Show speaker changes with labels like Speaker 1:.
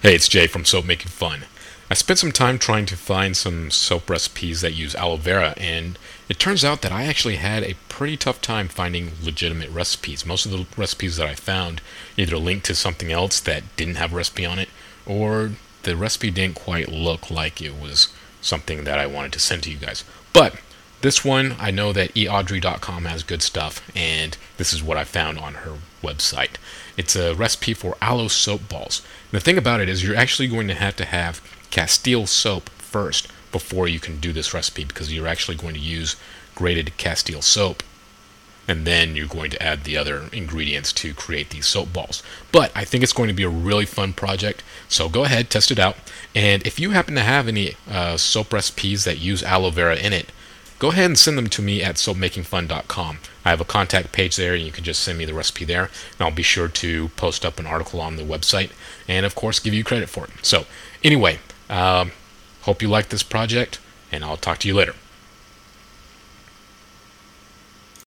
Speaker 1: Hey, it's Jay from Soap Making Fun. I spent some time trying to find some soap recipes that use aloe vera, and it turns out that I actually had a pretty tough time finding legitimate recipes. Most of the recipes that I found either linked to something else that didn't have a recipe on it, or the recipe didn't quite look like it was something that I wanted to send to you guys. But this one, I know that eaudrey.com has good stuff, and this is what I found on her website. It's a recipe for aloe soap balls. And the thing about it is, you're actually going to have to have Castile soap first before you can do this recipe because you're actually going to use grated Castile soap and then you're going to add the other ingredients to create these soap balls. But I think it's going to be a really fun project, so go ahead, test it out. And if you happen to have any uh, soap recipes that use aloe vera in it, go ahead and send them to me at soapmakingfun.com. I have a contact page there, and you can just send me the recipe there, and I'll be sure to post up an article on the website, and of course, give you credit for it. So, anyway, um, hope you like this project, and I'll talk to you later.